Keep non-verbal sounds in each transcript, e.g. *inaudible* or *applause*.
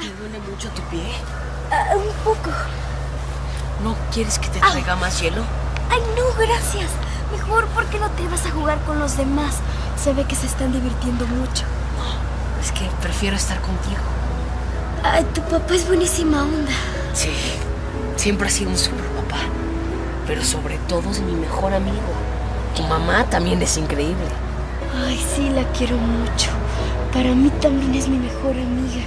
¿Te duele mucho tu pie? Ah, un poco. ¿No quieres que te traiga más hielo? Ay, no, gracias. Mejor, ¿por qué no te vas a jugar con los demás? Se ve que se están divirtiendo mucho. No, es que prefiero estar contigo. Ay, tu papá es buenísima onda. Sí, siempre ha sido un super papá. Pero sobre todo es mi mejor amigo. Tu mamá también es increíble. Ay, sí, la quiero mucho. Para mí también es mi mejor amiga.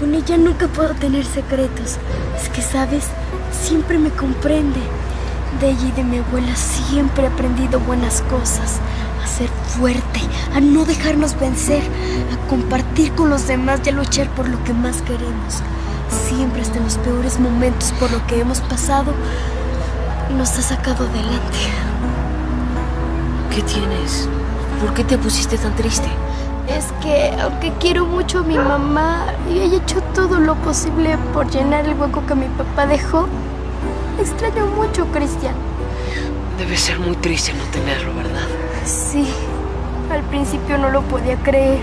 Con ella nunca puedo tener secretos. Es que, ¿sabes? Siempre me comprende. De ella y de mi abuela siempre he aprendido buenas cosas. A ser fuerte, a no dejarnos vencer, a compartir con los demás y a luchar por lo que más queremos. Siempre hasta en los peores momentos por lo que hemos pasado, nos ha sacado adelante. ¿Qué tienes? ¿Por qué te pusiste tan triste? Es que, aunque quiero mucho a mi mamá y he hecho todo lo posible por llenar el hueco que mi papá dejó, extraño mucho, Cristian. Debe ser muy triste no tenerlo, ¿verdad? Sí, al principio no lo podía creer.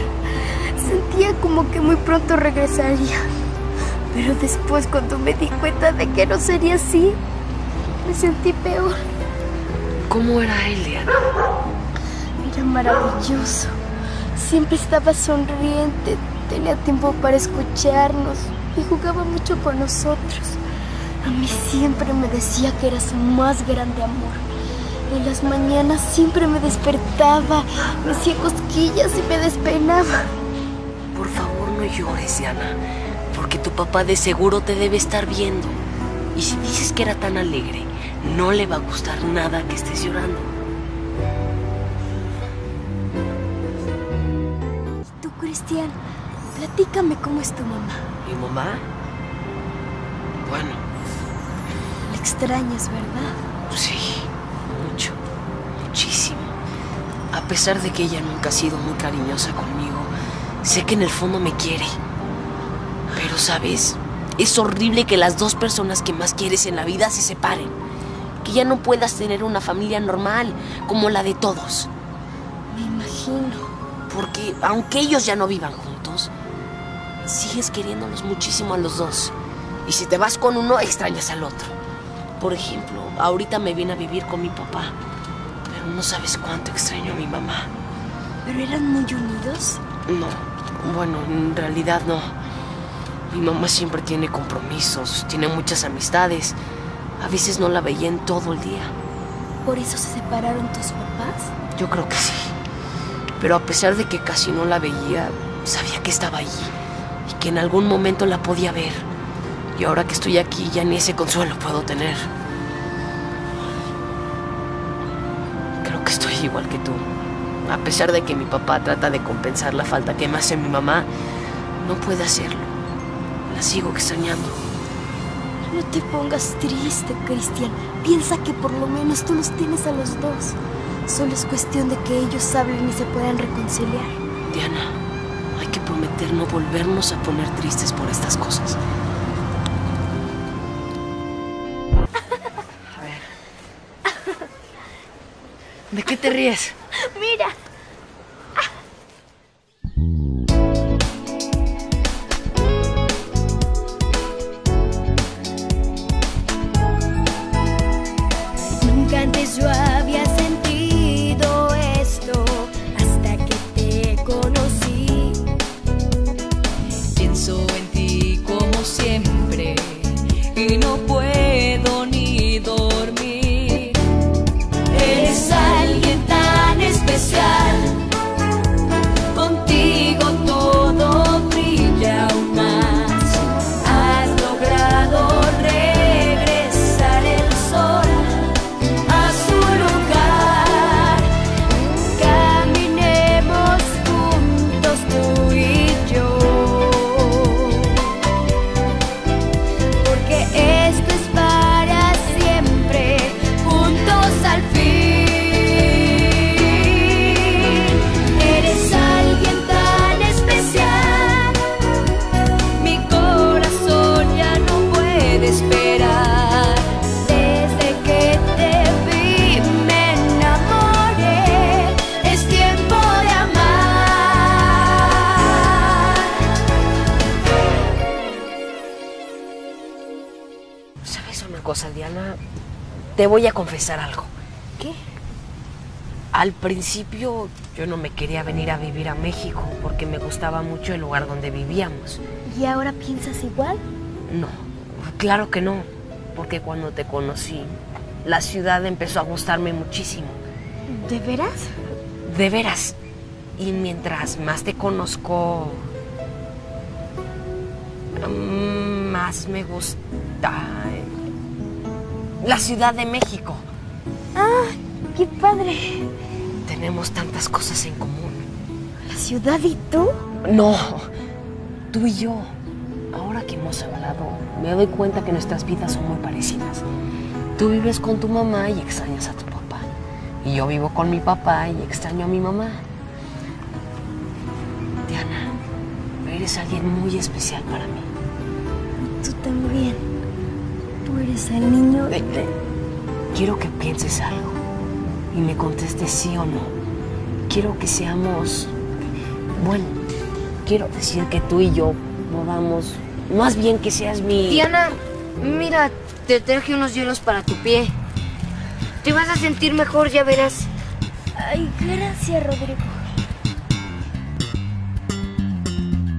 Sentía como que muy pronto regresaría. Pero después cuando me di cuenta de que no sería así, me sentí peor. ¿Cómo era él, Diana? Era maravilloso. Siempre estaba sonriente, tenía tiempo para escucharnos y jugaba mucho con nosotros. A mí siempre me decía que era su más grande amor. En las mañanas siempre me despertaba, me hacía cosquillas y me despeinaba. Por favor, no llores, Diana, porque tu papá de seguro te debe estar viendo. Y si dices que era tan alegre, no le va a gustar nada que estés llorando. Cristian? Platícame cómo es tu mamá. ¿Mi mamá? Bueno. La extrañas, ¿verdad? Sí, mucho, muchísimo. A pesar de que ella nunca ha sido muy cariñosa conmigo, sé que en el fondo me quiere. Pero, ¿sabes? Es horrible que las dos personas que más quieres en la vida se separen. Que ya no puedas tener una familia normal como la de todos. Aunque ellos ya no vivan juntos, sigues queriéndolos muchísimo a los dos. Y si te vas con uno, extrañas al otro. Por ejemplo, ahorita me vine a vivir con mi papá. Pero no sabes cuánto extraño a mi mamá. ¿Pero eran muy unidos? No, bueno, en realidad no. Mi mamá siempre tiene compromisos, tiene muchas amistades. A veces no la veía en todo el día. ¿Por eso se separaron tus papás? Yo creo que sí. Pero a pesar de que casi no la veía, sabía que estaba allí y que en algún momento la podía ver. Y ahora que estoy aquí ya ni ese consuelo puedo tener. Creo que estoy igual que tú. A pesar de que mi papá trata de compensar la falta que me hace mi mamá, no puede hacerlo. La sigo extrañando. No te pongas triste, Cristian. Piensa que por lo menos tú los tienes a los dos. Solo es cuestión de que ellos hablen y se puedan reconciliar. Diana, hay que prometer no volvernos a poner tristes por estas cosas. A ver. ¿De qué te ríes? Mira. Te voy a confesar algo. ¿Qué? Al principio yo no me quería venir a vivir a México porque me gustaba mucho el lugar donde vivíamos. ¿Y ahora piensas igual? No, claro que no, porque cuando te conocí, la ciudad empezó a gustarme muchísimo. ¿De veras? De veras. Y mientras más te conozco, mm, más me gusta la Ciudad de México. ¡Ah! ¡Qué padre! Tenemos tantas cosas en común. ¿La ciudad y tú? No, tú y yo. Ahora que hemos hablado, me doy cuenta que nuestras vidas son muy parecidas. Tú vives con tu mamá y extrañas a tu papá. Y yo vivo con mi papá y extraño a mi mamá. Diana, eres alguien muy especial para mí. Tú también. El niño de... Quiero que pienses algo y me contestes sí o no. Quiero que seamos... Bueno, quiero decir que tú y yo podamos... Más bien que seas mi... Diana, mira, te traje unos hielos para tu pie. Te vas a sentir mejor, ya verás. Ay, gracias, Rodrigo.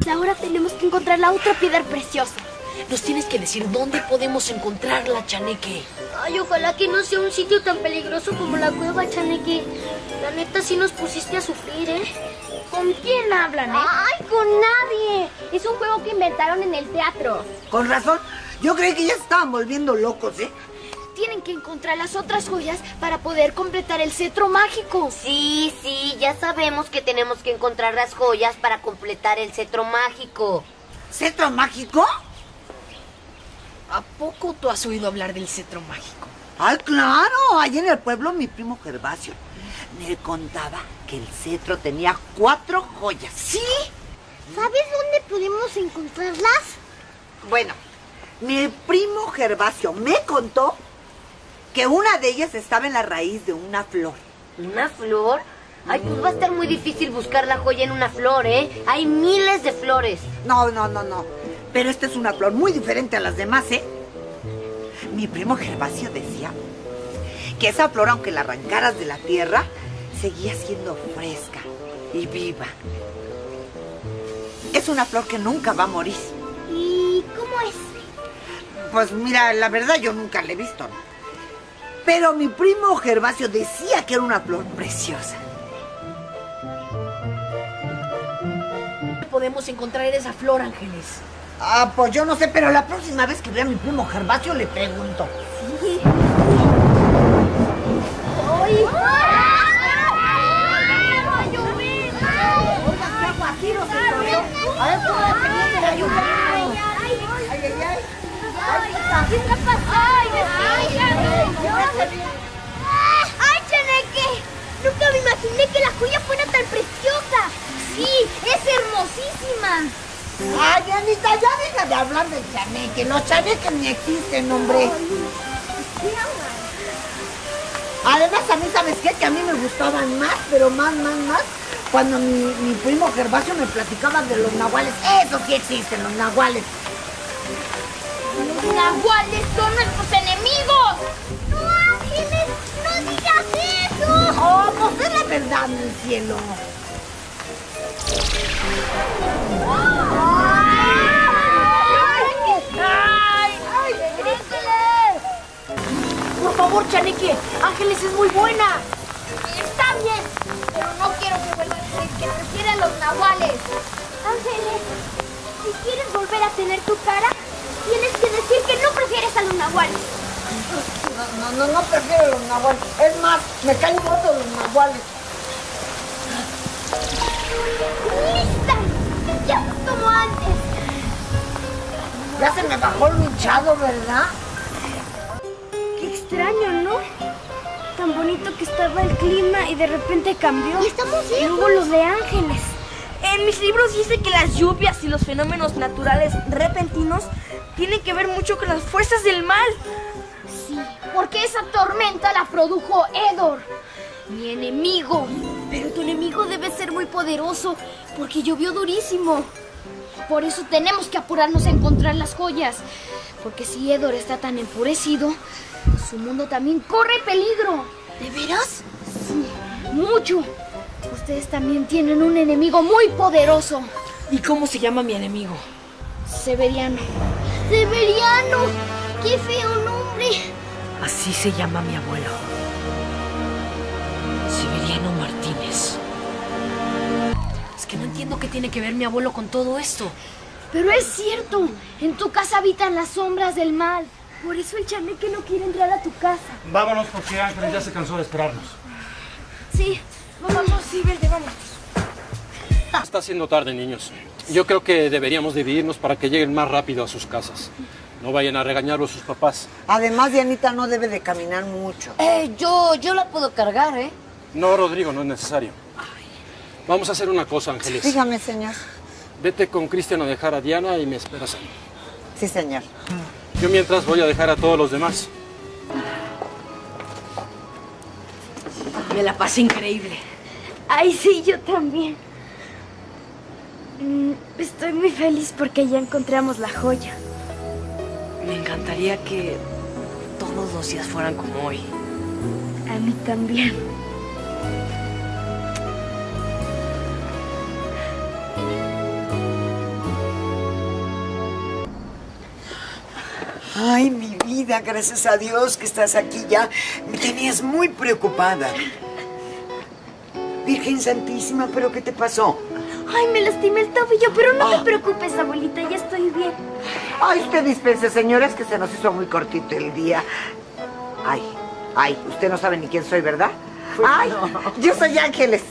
Ahora tenemos que encontrar la otra piedra preciosa. Nos tienes que decir dónde podemos encontrarla, Chaneque. Ay, ojalá que no sea un sitio tan peligroso como la cueva, Chaneque. La neta sí nos pusiste a sufrir, ¿eh? ¿Con quién hablan, eh? ¡Ay, con nadie! Es un juego que inventaron en el teatro. Con razón, yo creí que ya se estaban volviendo locos, ¿eh? Tienen que encontrar las otras joyas para poder completar el cetro mágico. Sí, sí, ya sabemos que tenemos que encontrar las joyas para completar el cetro mágico. ¿Cetro mágico? ¿A poco tú has oído hablar del cetro mágico? ¡Ay, claro! Allí en el pueblo mi primo Gervasio me contaba que el cetro tenía cuatro joyas. ¿Sí? ¿Sabes dónde podemos encontrarlas? Bueno, mi primo Gervasio me contó que una de ellas estaba en la raíz de una flor. ¿Una flor? Ay, pues va a estar muy difícil buscar la joya en una flor, ¿eh? Hay miles de flores. No, no, no, no. Pero esta es una flor muy diferente a las demás, ¿eh? Mi primo Gervasio decía que esa flor, aunque la arrancaras de la tierra, seguía siendo fresca y viva. Es una flor que nunca va a morir. ¿Y cómo es? Pues mira, la verdad yo nunca la he visto. ¿no? Pero mi primo Gervasio decía que era una flor preciosa. Podemos encontrar esa flor, Ángeles. Ah, pues yo no sé, pero la próxima vez que vea a mi primo Gervasio le pregunto. ¡Ay! A ver, ¿cómo la pendiente la lluvia? Ay, ay, ay. ¿Qué está pasando? ¡Ay, Chaneque! Nunca me imaginé que la joya fuera tan preciosa. Sí, es hermosísima. Ay, Anita, ya deja de hablar del chaneque. Los chaneques ni existen, hombre. Además, a mí, ¿sabes qué? Que a mí me gustaban más, pero más, más, más, cuando mi, mi primo Gervasio me platicaba de los nahuales. Eso sí existen, los nahuales. Los nahuales son nuestros enemigos. ¡No, Ángeles! ¡No digas eso! Oh, pues es la verdad, mi cielo. Por favor, Chaneque. Ángeles es muy buena. Está bien, pero no quiero que vuelva a decir que prefiere a los nahuales. Ángeles, si quieres volver a tener tu cara, tienes que decir que no prefieres a los nahuales. No, no, no, no prefiero los nahuales. Es más, me caen gordos los nahuales. ¡Lista! Ya como antes. Ya se me bajó el hinchado, ¿verdad? Extraño, ¿no? Tan bonito que estaba el clima y de repente cambió. Y estamos lejos. luego lo de ángeles. En mis libros dice que las lluvias y los fenómenos naturales repentinos tienen que ver mucho con las fuerzas del mal. Sí, porque esa tormenta la produjo Edor, mi enemigo. Pero tu enemigo debe ser muy poderoso porque llovió durísimo. Por eso tenemos que apurarnos a encontrar las joyas. Porque si Edor está tan enfurecido, su mundo también corre peligro. ¿De veras? Sí, mucho. Ustedes también tienen un enemigo muy poderoso. ¿Y cómo se llama mi enemigo? Severiano. ¡Severiano! ¡Qué feo nombre! Así se llama mi abuelo. Severiano Martínez. Es que no entiendo qué tiene que ver mi abuelo con todo esto. Pero es cierto, en tu casa habitan las sombras del mal. Por eso el chaneque no quiere entrar a tu casa. Vámonos porque Ángeles ya se cansó de esperarnos. Sí, vamos, sí, verde, vamos. *laughs* Está haciendo tarde, niños. Yo creo que deberíamos dividirnos para que lleguen más rápido a sus casas. No vayan a regañarlos sus papás. Además, Dianita no debe de caminar mucho. Eh, yo, yo la puedo cargar, ¿eh? No, Rodrigo, no es necesario. Vamos a hacer una cosa, Ángeles. Dígame, señor. Vete con Cristian a dejar a Diana y me esperas a mí. Sí, señor. Yo mientras voy a dejar a todos los demás. Me la pasé increíble. Ay, sí, yo también. Mm, Estoy muy feliz porque ya encontramos la joya. Me encantaría que todos los días fueran como hoy. A mí también. Ay, mi vida, gracias a Dios que estás aquí ya. Me tenías muy preocupada. Virgen Santísima, ¿pero qué te pasó? Ay, me lastimé el tobillo, pero no te preocupes, abuelita, ya estoy bien. Ay, usted dispense, señores, que se nos hizo muy cortito el día. Ay, ay, usted no sabe ni quién soy, ¿verdad? Ay, yo soy Ángeles.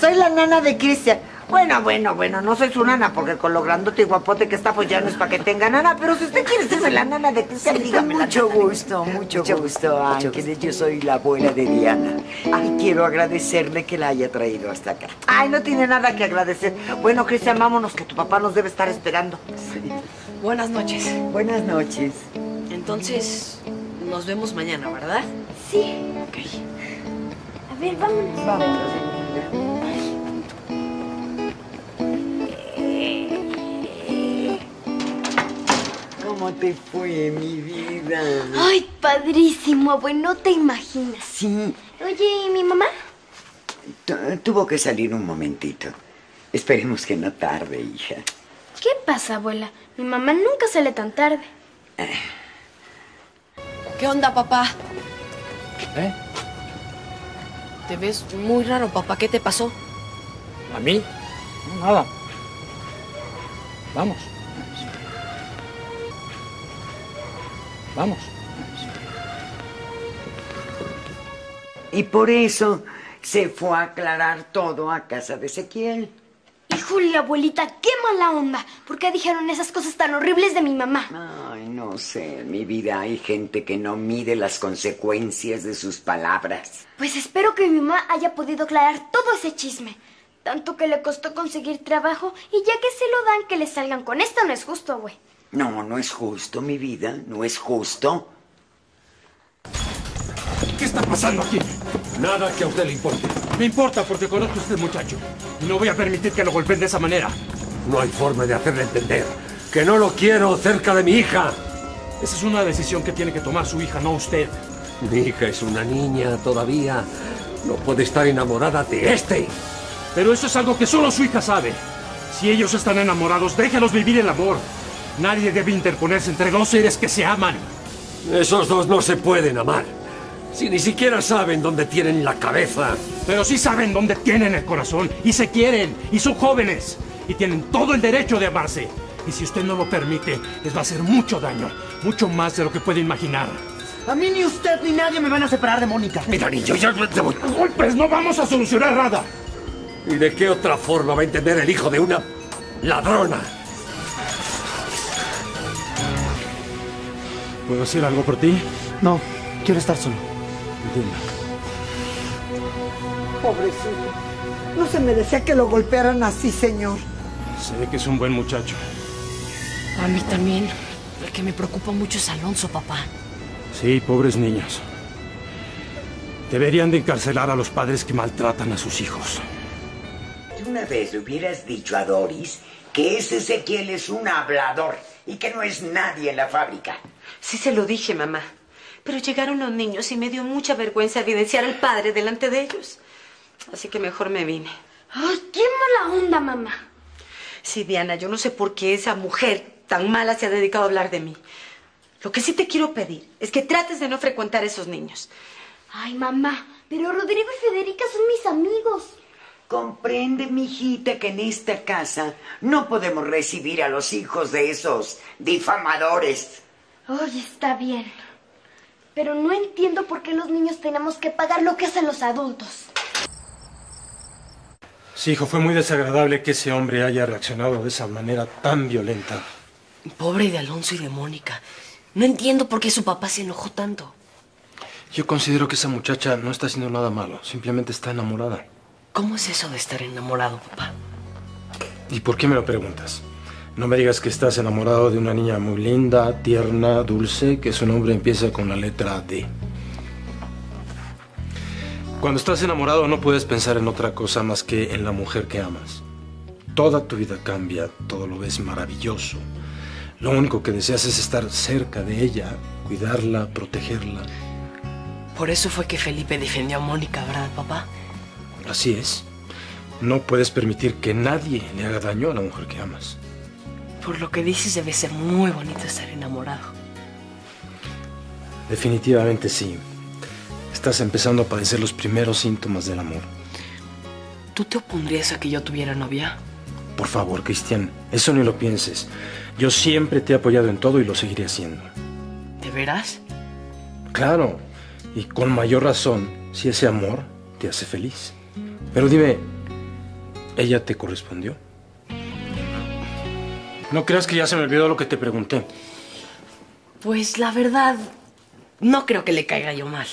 Soy la nana de Cristian. Bueno, bueno, bueno, no soy su nana, porque con lo grandote y guapote que está, pues ya no es para que tenga nana. Pero si usted quiere ser la nana de Cristian, dígame. Mucho gusto, mucho, Mucho gusto, mucho Ángeles. Yo soy la abuela de Diana. Y quiero agradecerle que la haya traído hasta acá. Ay, no tiene nada que agradecer. Bueno, Cristian, vámonos, que tu papá nos debe estar esperando. Buenas noches. Buenas noches. Entonces, nos vemos mañana, ¿verdad? Sí. Ok. A ver, vámonos. Vámonos, ¿Cómo te fue, mi vida? Ay, padrísimo, abuelo, no te imaginas. Sí, Oye, ¿y mi mamá? tu- tuvo que salir un momentito. Esperemos que no tarde, hija. ¿Qué pasa, abuela? Mi mamá nunca sale tan tarde. ¿Qué onda, papá? ¿Eh? Te ves muy raro, papá. ¿Qué te pasó? ¿A mí? No, nada. Vamos. Vamos. Y por eso se fue a aclarar todo a casa de Ezequiel. Híjole, abuelita, qué mala onda. ¿Por qué dijeron esas cosas tan horribles de mi mamá? Ay, no sé, en mi vida hay gente que no mide las consecuencias de sus palabras. Pues espero que mi mamá haya podido aclarar todo ese chisme. Tanto que le costó conseguir trabajo y ya que se lo dan, que le salgan con esto no es justo, güey. No, no es justo, mi vida, no es justo. ¿Qué está pasando aquí? Nada que a usted le importe. Me importa porque conozco a este muchacho. Y no voy a permitir que lo golpeen de esa manera. No hay forma de hacerle entender que no lo quiero cerca de mi hija. Esa es una decisión que tiene que tomar su hija, no usted. Mi hija es una niña todavía. No puede estar enamorada de este. Pero eso es algo que solo su hija sabe. Si ellos están enamorados, déjalos vivir el amor. Nadie debe interponerse entre dos seres que se aman. Esos dos no se pueden amar. Si ni siquiera saben dónde tienen la cabeza. Pero sí saben dónde tienen el corazón y se quieren y son jóvenes y tienen todo el derecho de amarse. Y si usted no lo permite, les va a hacer mucho daño, mucho más de lo que puede imaginar. A mí ni usted ni nadie me van a separar de Mónica. Mira, niño, ya te voy. Golpes, no vamos a solucionar nada. ¿Y de qué otra forma va a entender el hijo de una ladrona? ¿Puedo hacer algo por ti? No, quiero estar solo. Entiendo. Pobrecito. No se merecía que lo golpearan así, señor. Sé que es un buen muchacho. A mí también. El que me preocupa mucho es Alonso, papá. Sí, pobres niños. Deberían de encarcelar a los padres que maltratan a sus hijos. De una vez le hubieras dicho a Doris que ese Ezequiel es un hablador y que no es nadie en la fábrica. Sí se lo dije, mamá. Pero llegaron los niños y me dio mucha vergüenza evidenciar al padre delante de ellos. Así que mejor me vine. ¡Ay, qué mala onda, mamá! Sí, Diana, yo no sé por qué esa mujer tan mala se ha dedicado a hablar de mí. Lo que sí te quiero pedir es que trates de no frecuentar a esos niños. Ay, mamá, pero Rodrigo y Federica son mis amigos. Comprende, mijita, que en esta casa no podemos recibir a los hijos de esos difamadores. Oye, está bien. Pero no entiendo por qué los niños tenemos que pagar lo que hacen los adultos. Sí, hijo, fue muy desagradable que ese hombre haya reaccionado de esa manera tan violenta. Pobre de Alonso y de Mónica. No entiendo por qué su papá se enojó tanto. Yo considero que esa muchacha no está haciendo nada malo, simplemente está enamorada. ¿Cómo es eso de estar enamorado, papá? ¿Y por qué me lo preguntas? No me digas que estás enamorado de una niña muy linda, tierna, dulce, que su nombre empieza con la letra D. Cuando estás enamorado no puedes pensar en otra cosa más que en la mujer que amas. Toda tu vida cambia, todo lo ves maravilloso. Lo único que deseas es estar cerca de ella, cuidarla, protegerla. Por eso fue que Felipe defendió a Mónica, ¿verdad, papá? Así es. No puedes permitir que nadie le haga daño a la mujer que amas. Por lo que dices, debe ser muy bonito estar enamorado. Definitivamente sí. Estás empezando a padecer los primeros síntomas del amor. ¿Tú te opondrías a que yo tuviera novia? Por favor, Cristian, eso ni lo pienses. Yo siempre te he apoyado en todo y lo seguiré haciendo. ¿De veras? Claro, y con mayor razón si ese amor te hace feliz. Pero dime, ¿ella te correspondió? No creas que ya se me olvidó lo que te pregunté. Pues la verdad, no creo que le caiga yo mal.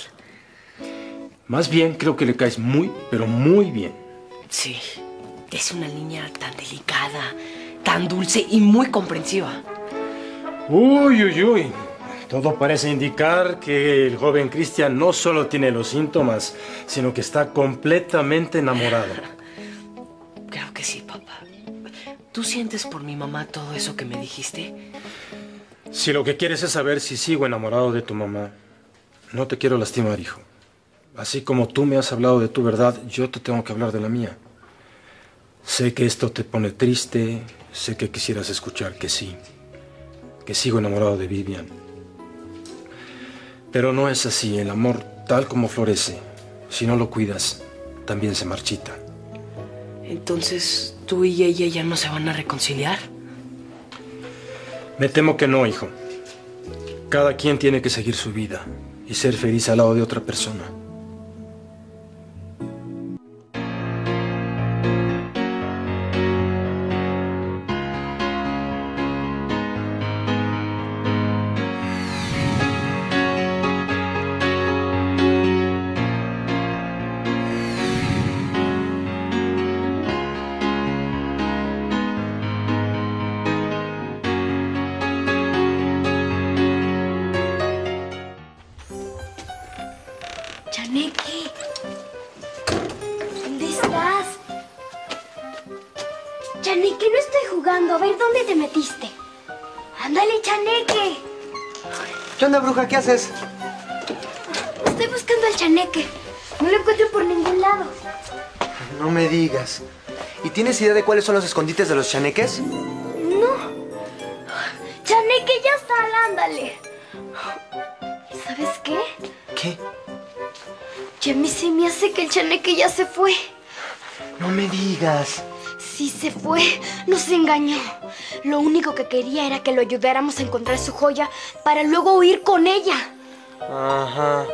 Más bien creo que le caes muy, pero muy bien. Sí, es una niña tan delicada, tan dulce y muy comprensiva. Uy, uy, uy. Todo parece indicar que el joven Cristian no solo tiene los síntomas, sino que está completamente enamorado. *laughs* Creo que sí, papá. ¿Tú sientes por mi mamá todo eso que me dijiste? Si lo que quieres es saber si sigo enamorado de tu mamá, no te quiero lastimar, hijo. Así como tú me has hablado de tu verdad, yo te tengo que hablar de la mía. Sé que esto te pone triste, sé que quisieras escuchar que sí, que sigo enamorado de Vivian. Pero no es así, el amor tal como florece, si no lo cuidas, también se marchita. Entonces, ¿tú y ella ya no se van a reconciliar? Me temo que no, hijo. Cada quien tiene que seguir su vida y ser feliz al lado de otra persona. Chaneque. ¿Qué onda, bruja? ¿Qué haces? Estoy buscando al Chaneque. No lo encuentro por ningún lado. No me digas. ¿Y tienes idea de cuáles son los escondites de los chaneques? No. Chaneque, ya está, ándale. ¿Sabes qué? ¿Qué? Que a mí se me hace que el Chaneque ya se fue. No me digas. Sí se fue, nos engañó. Lo único que quería era que lo ayudáramos a encontrar su joya para luego huir con ella. Ajá.